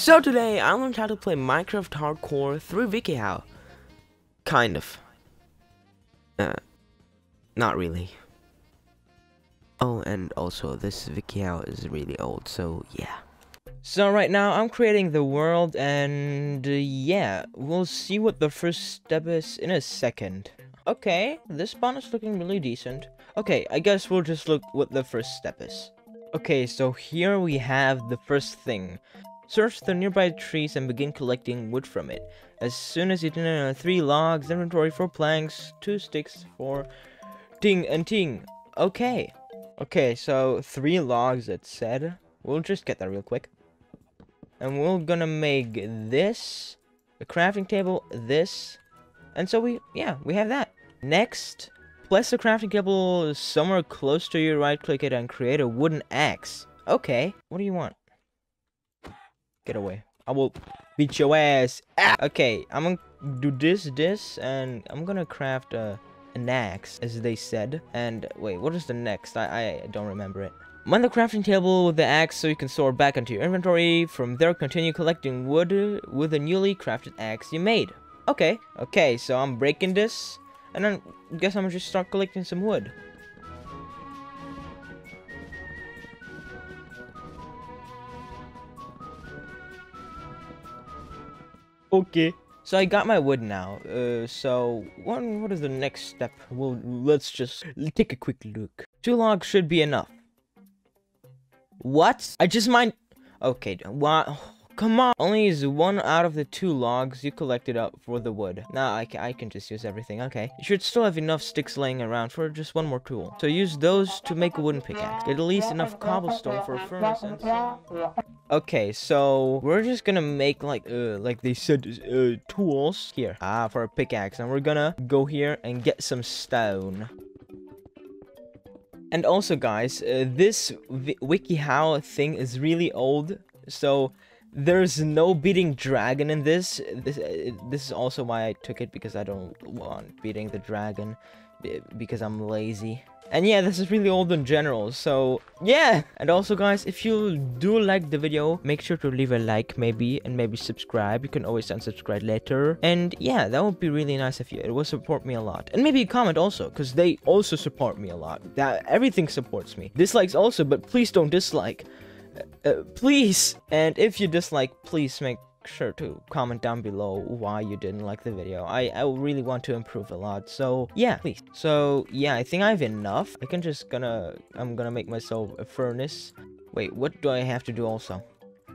So today I learned how to play Minecraft Hardcore through WikiHow. Kind of. Uh, not really. Oh, and also this WikiHow is really old, so yeah. So right now I'm creating the world and uh, yeah, we'll see what the first step is in a second. Okay, this spawn is looking really decent. Okay, I guess we'll just look what the first step is. Okay, so here we have the first thing. Search the nearby trees and begin collecting wood from it. As soon as you know three logs, inventory four planks, two sticks for ting and ting. Okay. Okay, so three logs it said. We'll just get that real quick. And we're gonna make this, a crafting table, this, and so we, yeah, we have that. Next, place the crafting table somewhere close to you, right click it, and create a wooden axe. Okay, what do you want? Get away. I will beat your ass. Ah! Okay, I'm gonna do this, this, and I'm gonna craft a, an axe, as they said. And wait, what is the next? I, I don't remember it. Mine the crafting table with the axe so you can store back into your inventory. From there, continue collecting wood with the newly crafted axe you made. Okay, okay, so I'm breaking this, and then I guess I'm just start collecting some wood. Okay. So I got my wood now. Uh, so one, what is the next step? Well, let's just take a quick look. Two logs should be enough. What? I just mined. Okay, what? Come on! Only is one out of the two logs you collected up for the wood. Nah, I, I can just use everything. Okay. You should still have enough sticks laying around for just one more tool. So use those to make a wooden pickaxe. Get at least enough cobblestone for a furnace and Okay, so we're just gonna make like, uh, like they said, uh, tools here. Ah, for a pickaxe. And we're gonna go here and get some stone. And also, guys, uh, this WikiHow thing is really old. So there's no beating dragon in this. This uh, this is also why I took it because I don't want beating the dragon because I'm lazy. And yeah, this is really old in general, so yeah! And also guys, if you do like the video, make sure to leave a like maybe, and maybe subscribe. You can always unsubscribe later. And yeah, that would be really nice of you. It will support me a lot. And maybe comment also, because they also support me a lot. That Everything supports me. Dislikes also, but please don't dislike. Uh, please! And if you dislike, please make sure to comment down below why you didn't like the video. I, I really want to improve a lot, so yeah, please. So yeah, I think I have enough. I can just gonna, I'm gonna make myself a furnace. Wait, what do I have to do also?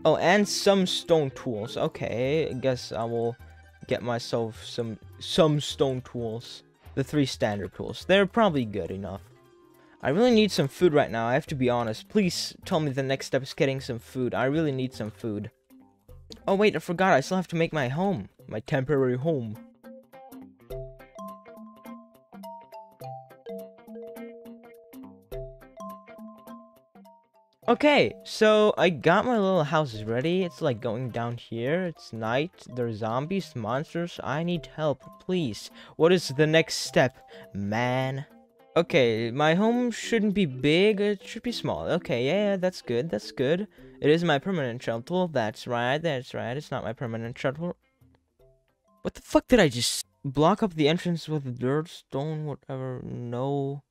Oh, and some stone tools. Okay, I guess I will get myself some, some stone tools. The three standard tools. They're probably good enough. I really need some food right now, I have to be honest. Please tell me the next step is getting some food. I really need some food. Oh wait, I forgot, I still have to make my home. My temporary home. Okay, so I got my little houses ready. It's like going down here. It's night. There's zombies, monsters. I need help, please. What is the next step, man? Okay, my home shouldn't be big, it should be small. Okay, yeah, yeah, that's good, that's good. It is my permanent shelter, that's right, that's right, it's not my permanent shelter. What the fuck did I just block up the entrance with dirt, stone, whatever, no,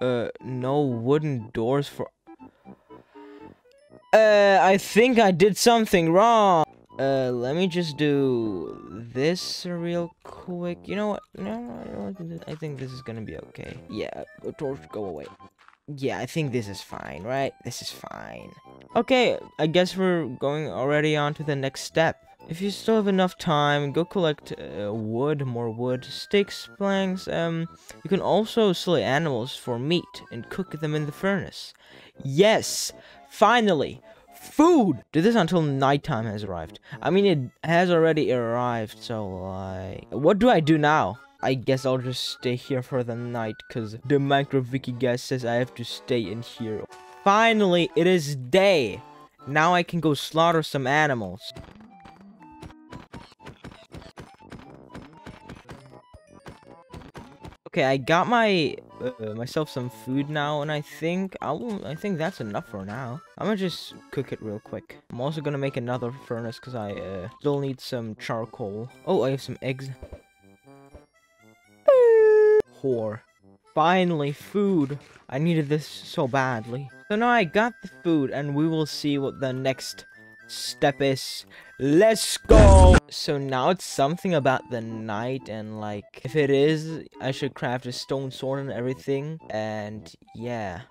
uh, no wooden doors for... Uh, I think I did something wrong. Uh, let me just do this real quick. You know what? No, I think this is gonna be okay. Yeah, torch, go away. Yeah, I think this is fine, right? This is fine. Okay, I guess we're going already on to the next step. If you still have enough time, go collect uh, wood, more wood, sticks, planks. Um, you can also slay animals for meat and cook them in the furnace. Yes, finally, food! Do this until nighttime has arrived. I mean, it has already arrived, so, like... What do I do now? I guess I'll just stay here for the night, because the Minecraft Wiki guy says I have to stay in here. Finally, it is day! Now I can go slaughter some animals. Okay, I got my uh, myself some food now, and I think I will. I think that's enough for now. I'm gonna just cook it real quick. I'm also gonna make another furnace because I uh, still need some charcoal. Oh, I have some eggs. Whore. Finally, food. I needed this so badly. So now I got the food, and we will see what the next step is. Let's go! So now it's something about the night, and like, if it is, I should craft a stone sword and everything. And yeah,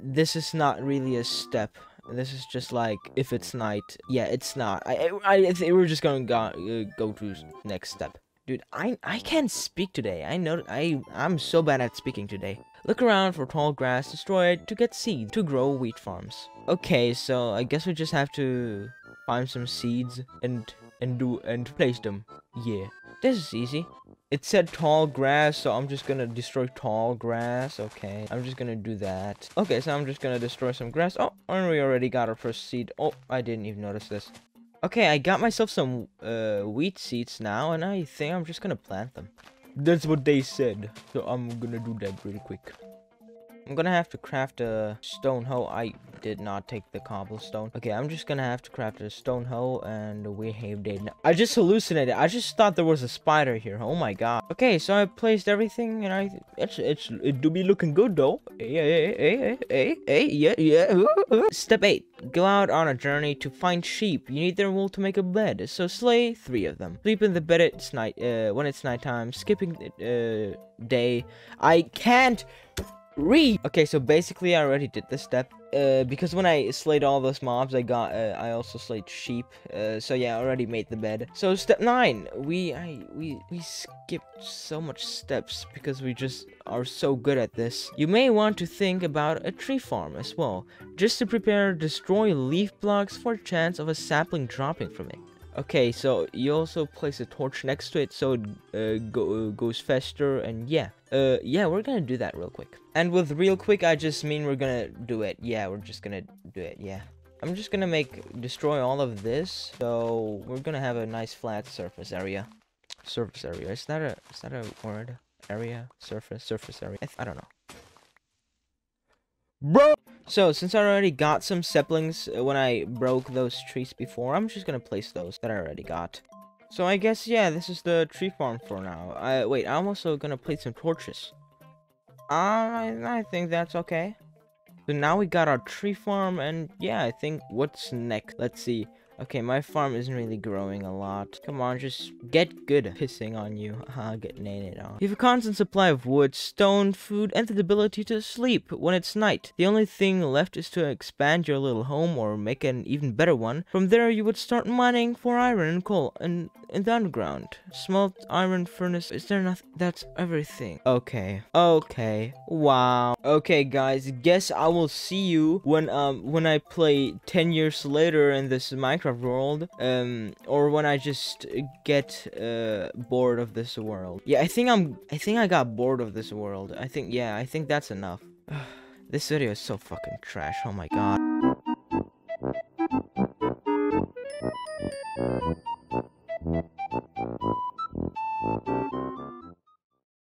this is not really a step. This is just like, if it's night. Yeah, it's not. I, I, I we're just gonna go, uh, go to next step. Dude, I I can't speak today. I know I I'm so bad at speaking today. Look around for tall grass, destroy it to get seed to grow wheat farms. Okay, so I guess we just have to find some seeds and and do and place them. Yeah, this is easy. It said tall grass, so I'm just gonna destroy tall grass. Okay, I'm just gonna do that. Okay, so I'm just gonna destroy some grass. Oh, and we already got our first seed. Oh, I didn't even notice this. Okay, I got myself some uh, wheat seeds now, and I think I'm just gonna plant them. That's what they said, so I'm gonna do that really quick. I'm gonna have to craft a stone hoe. I did not take the cobblestone. Okay, I'm just gonna have to craft a stone hoe and we have did. I just hallucinated. I just thought there was a spider here. Oh my god. Okay, so I placed everything and I it's it's it do be looking good though. Hey, hey, hey, hey, yeah, yeah. Step 8. Go out on a journey to find sheep. You need their wool to make a bed, so slay three of them. Sleep in the bed it's night uh, when it's nighttime, skipping uh, day. I can't read. Okay, so basically I already did this step. Uh, because when I slayed all those mobs, I got, uh, I also slayed sheep. Uh, so yeah, I already made the bed. So step nine, we, I, we, we skipped so much steps because we just are so good at this. You may want to think about a tree farm as well, just to prepare destroy leaf blocks for chance of a sapling dropping from it. Okay, so you also place a torch next to it so it uh, go, goes faster and yeah. Uh, yeah, we're gonna do that real quick. And with real quick, I just mean we're gonna do it. Yeah, we're just gonna do it, yeah. I'm just gonna make, destroy all of this. So, we're gonna have a nice flat surface area. Surface area, is that a, is that a word? Area? Surface? Surface area? I, I don't know. Bro! So, since I already got some saplings uh, when I broke those trees before, I'm just gonna place those that I already got. So I guess, yeah, this is the tree farm for now. I Wait, I'm also gonna place some torches. Uh, I, I think that's okay. So now we got our tree farm, and yeah, I think what's next? Let's see. Okay, my farm isn't really growing a lot. Come on, just get good pissing on you. Haha, get nated on. You have a constant supply of wood, stone, food, and the ability to sleep when it's night. The only thing left is to expand your little home or make an even better one. From there, you would start mining for iron and coal and in the underground. Smelt iron furnace. Is there nothing? That's everything. Okay. Okay. Wow. Okay, guys. Guess I will see you when um when I play 10 years later in this Minecraft world, um, or when I just get uh, bored of this world. Yeah, I think I'm. I think I got bored of this world. I think. Yeah, I think that's enough. this video is so fucking trash. Oh my god.